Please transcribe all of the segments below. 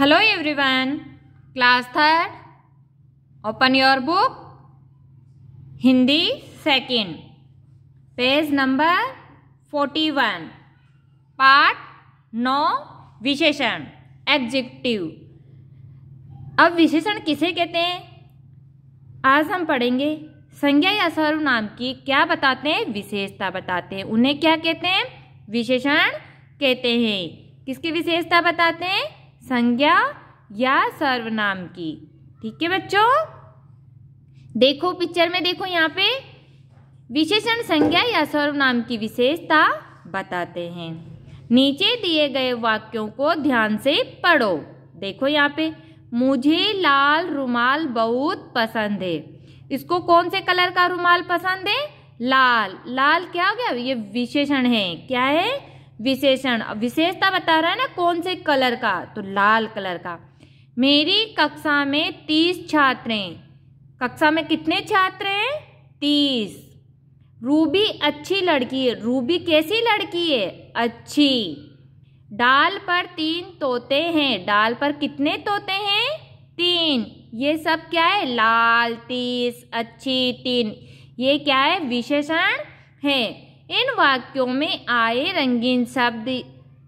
Hello class third open your book Hindi Hindi second. Page number 41. Part 9 विशेषण executive अब विशेषण किसे कहते हैं? आज हम पढ़ेंगे संज्ञा या सर्वनाम की क्या बताते हैं, विशेषता बताते हैं। उन्हें क्या कहते हैं? विशेषण कहते हैं। किसकी विशेषता बताते हैं? संज्ञा या सर्वनाम की। ठीक है बच्चों? देखो पिक्चर में देखो यहाँ पे। विशेषण संज्ञा या सर्वनाम की विशेषता बताते हैं। नीचे दिए गए वाक्यों को ध्यान से पढ़ो। देखो यहाँ पे, मुझे लाल रुमाल बहुत पसंद है। इसको कौन से कलर का रुमाल पसंद है? लाल। लाल क्या हो गया? ये विशेषण है। क्या है? विशेषण। विशेषता बता रहा है ना कौन से कलर का? तो लाल कलर का। मेरी कक्षा में तीस छात्र हैं। कक्षा में कितने छात्र हैं? तीस। रूबी अच्छी लड़की है। रूबी कैसी लड़की है? अच्छी। डाल पर तीन तोते हैं। डाल पर कितने तोते हैं? तीन। ये सब क्या है? लाल, तीस, अच्छी, तीन। ये क्या है? विशेषण है। इन वाक्यों में आए रंगीन शब्द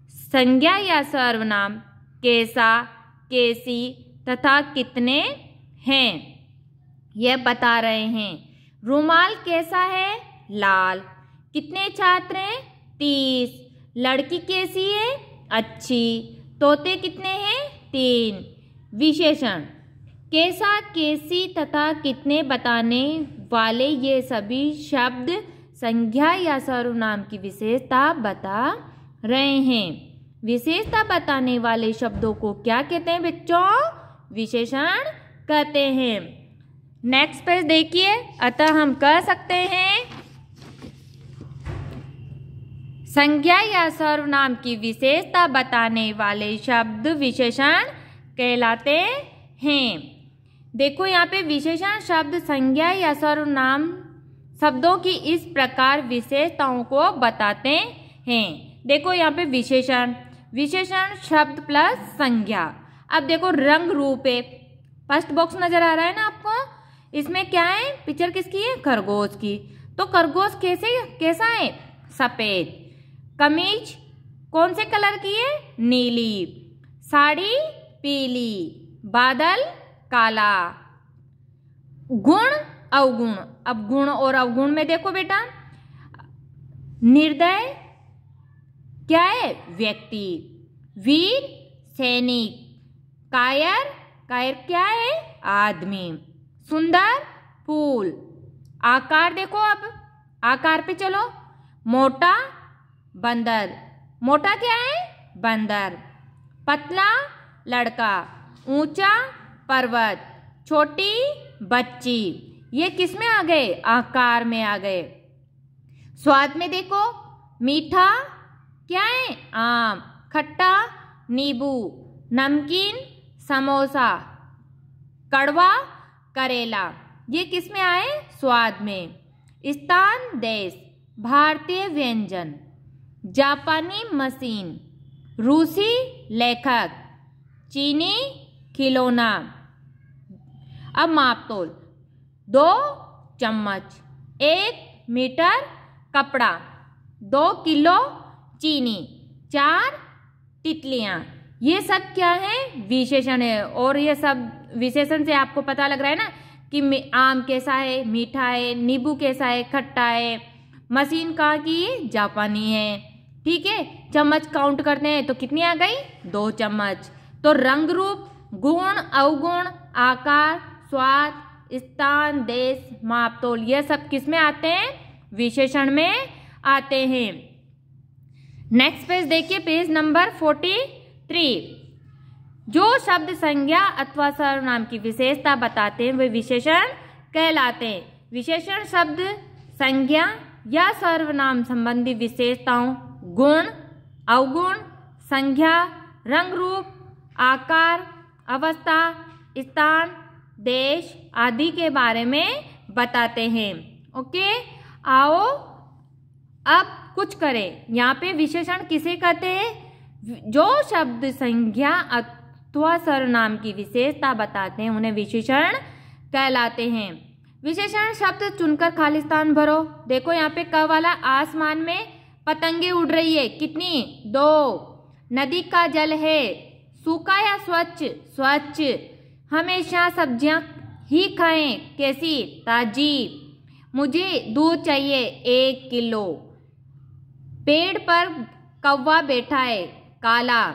संज्ञा या सर्वनाम, कैसा, कैसी तथा कितने हैं? यह बता रहे हैं। रुमाल कैसा है? लाल। कितने छात्र हैं? तीस। लड़की कैसी है? अच्छी। तोते कितने हैं? तीन। विशेषण। कैसा, कैसी तथा कितने बताने वाले ये सभी शब्द संज्ञा या सर्वनाम की विशेषता बता रहे हैं। विशेषता बताने वाले शब्दों को क्या कहते हैं बच्चों? विशेषण कहते हैं। नेक्स्ट पेज देखिए, अतः हम कह सकते हैं, संज्ञा या सर्वनाम की विशेषता बताने वाले शब्द विशेषण कहलाते हैं। देखो यहाँ पे विशेषण शब्द संज्ञा या सर्वनाम शब्दों की इस प्रकार विशेषताओं को बताते हैं। देखो यहाँ पे विशेषण। विशेषण शब्द प्लस संज्ञा। अब देखो रंग रूप है। फ़र्स्ट बॉक्स नज़र आ रहा है ना आपको? इसमें क्या है? पिक्चर किसकी है? खरगोश की। तो खरगोश कैसे, कैसा है? सफ़ेद। कमीज कौन से कलर की है? नीली। साड़ी पीली। बादल काला। गुण अवगुण। अब गुण और अवगुण में देखो बेटा, निर्दय क्या है? व्यक्ति। वीर, सैनिक। कायर कायर क्या है? आदमी। सुंदर, फूल। आकार देखो अब। आकार पे चलो। मोटा, बंदर। मोटा क्या है? बंदर। पतला, लड़का। ऊँचा, पर्वत। छोटी, बच्ची। ये किसमें आ गए? आकार में आ गए। स्वाद में देखो। मीठा, क्या है? आम। खट्टा, नींबू। नमकीन, समोसा। कड़वा, करेला। ये किसमें आए? स्वाद में। स्थान देश। भारतीय व्यंजन। जापानी मशीन। रूसी लेखक। चीनी खिलौना। अब मापतोल। दो चम्मच। एक मीटर कपड़ा। दो किलो चीनी। चार तितलियाँ। ये सब क्या है? विशेषण है। और ये सब विशेषण से आपको पता लग रहा है ना कि आम कैसा है, मीठा है, नींबू कैसा है, खट्टा है। मशीन कहा की? है जापानी है। ठीक है? चम्मच काउंट करते हैं तो कितनी आ गई? दो चम्मच। तो रंग रूप, गुण, अवगुण, आकार, स्वाद स्थान, देश मापतोल ये सब किसमें आते हैं? विशेषण में आते हैं। नेक्स्ट पेज देखिए पेज नंबर फोर्टी थ्री जो शब्द संज्ञा अथवा सर्वनाम की विशेषता बताते हैं, वे विशेषण कहलाते हैं। विशेषण शब्द संज्ञा या सर्वनाम संबंधी विशेषताओं, गुण, अवगुण, संज्ञा, रंग रूप, आकार, अवस्था, स्थान देश आदि के बारे में बताते हैं। ओके? आओ, अब कुछ करें। यहाँ पे विशेषण किसे कहते हैं? जो शब्द संज्ञा अथवा सर्वनाम की विशेषता बताते हैं, उन्हें विशेषण कहलाते हैं। विशेषण शब्द चुनकर खाली स्थान भरो। देखो यहाँ पे क वाला आसमान में पतंगे उड़ रही है। कितनी? दो। नदी का जल है। सूखा या स्वच्छ? स्वच्छ। हमेशा सब्ज़ियाँ ही खाएँ, कैसी? ताजी मुझे दूध चाहिए एक किलो। पेड़ पर कौवा बैठा है, काला।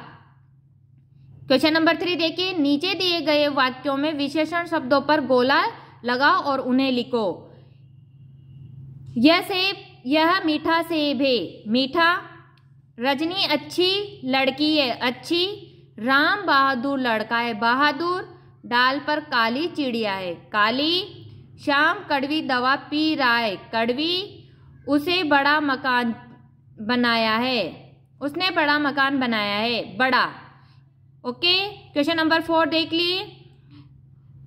क्वेश्चन नंबर थ्री देखिए, नीचे दिए गए वाक्यों में विशेषण शब्दों पर गोला लगाओ और उन्हें लिखो। यह सेब, यह मीठा सेब है। मीठा, रजनी अच्छी लड़की है, अच्छी। राम बहादुर लड़का है, बहादुर। डाल पर काली चिड़िया है। काली, शाम कड़वी दवा पी रहा है। कड़वी, उसे बड़ा मकान बनाया है। उसने बड़ा मकान बनाया है। बड़ा। ओके? क्वेश्चन नंबर फोर देख लिए।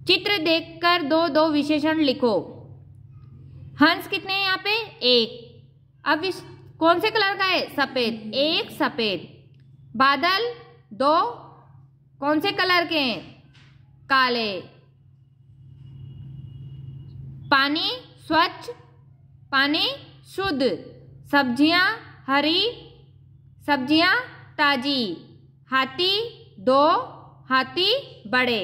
चित्र देखकर दो दो विशेषण लिखो। हंस कितने हैं यहाँ पे? एक। अब इस कौन से कलर का है? सफ़ेद। एक, सफ़ेद। बादल, दो। कौन से कलर के हैं? काले। पानी स्वच्छ पानी शुद्ध। सब्ज़ियाँ हरी सब्ज़ियाँ ताजी। हाथी दो हाथी बड़े।